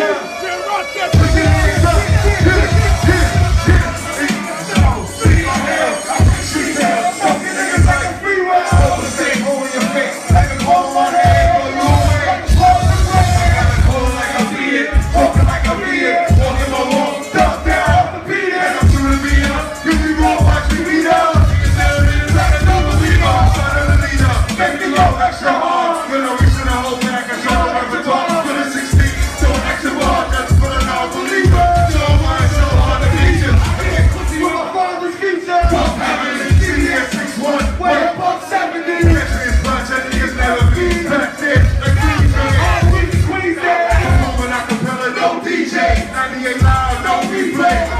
Rock that DJ. 98 loud, no replay.